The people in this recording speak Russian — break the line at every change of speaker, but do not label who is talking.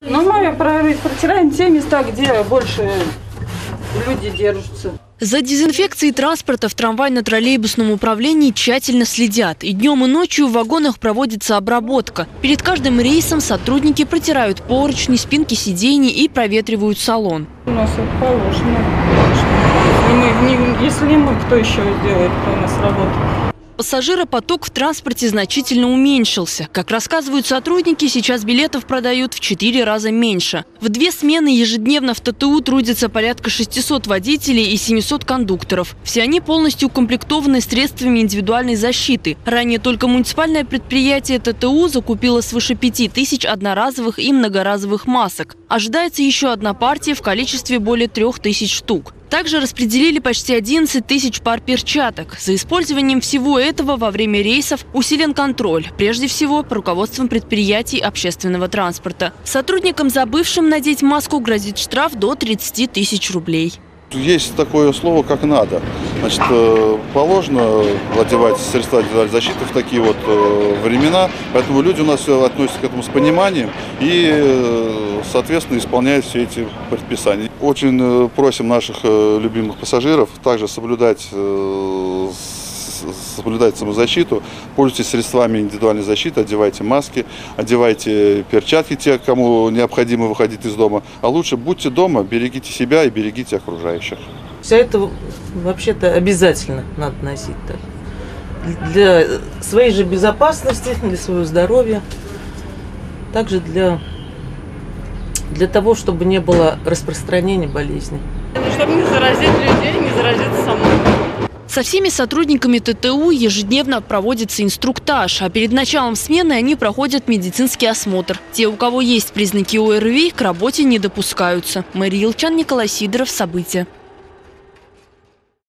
Ну, мы про- протираем те места, где больше люди держатся.
За дезинфекцией транспорта в трамвайно-троллейбусном управлении тщательно следят. И днем, и ночью в вагонах проводится обработка. Перед каждым рейсом сотрудники протирают поручни, спинки сидений и проветривают салон.
У нас это положено. Если, мы, не, если мы, кто еще сделает у нас работу?
Пассажиропоток в транспорте значительно уменьшился. Как рассказывают сотрудники, сейчас билетов продают в 4 раза меньше. В две смены ежедневно в ТТУ трудится порядка 600 водителей и 700 кондукторов. Все они полностью укомплектованы средствами индивидуальной защиты. Ранее только муниципальное предприятие ТТУ закупило свыше 5000 одноразовых и многоразовых масок. Ожидается еще одна партия в количестве более 3000 штук. Также распределили почти 11 тысяч пар перчаток. За использованием всего этого во время рейсов усилен контроль, прежде всего по руководством предприятий общественного транспорта. Сотрудникам, забывшим надеть маску, грозит штраф до 30 тысяч рублей.
Есть такое слово, как надо. Значит, э, положено одевать средства индивидуальной защиты в такие вот э, времена, поэтому люди у нас относятся к этому с пониманием и, э, соответственно, исполняют все эти предписания. Очень просим наших любимых пассажиров также соблюдать соблюдать самозащиту, пользуйтесь средствами индивидуальной защиты, одевайте маски, одевайте перчатки те, кому необходимо выходить из дома. А лучше будьте дома, берегите себя и берегите окружающих.
Все это вообще-то обязательно надо носить. так. Для своей же безопасности, для своего здоровья, также для, для того, чтобы не было распространения болезней.
Чтобы не заразить людей, не заразиться самой.
Со всеми сотрудниками ТТУ ежедневно проводится инструктаж, а перед началом смены они проходят медицинский осмотр. Те, у кого есть признаки ОРВИ, к работе не допускаются. Мария Илчан, Николай Сидоров. События.